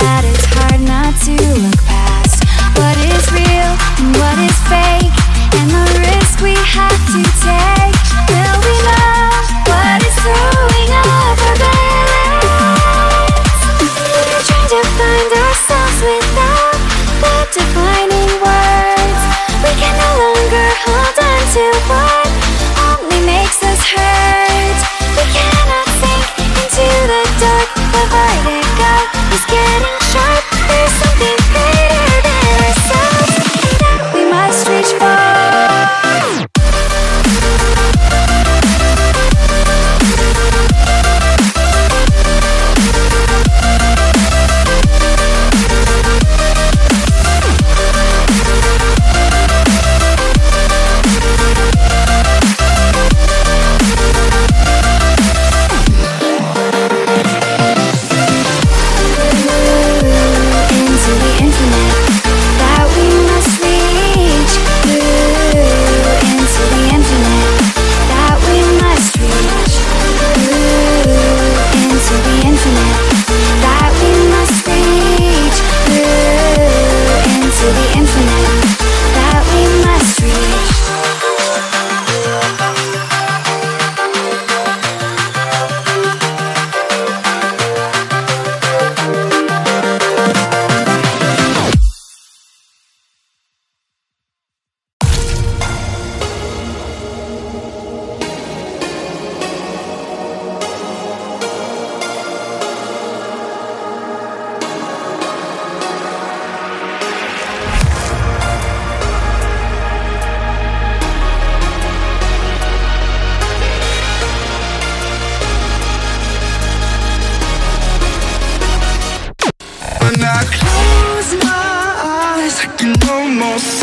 that it's mon.